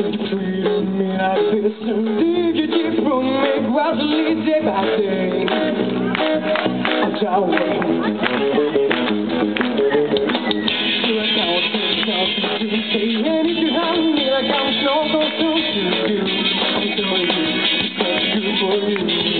treated me like this you take from gradually day by day I don't wait Like I was saying, I was saying, say anything on me Like I'm sure I'm going to do I'm doing for you.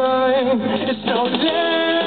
try. It's no less.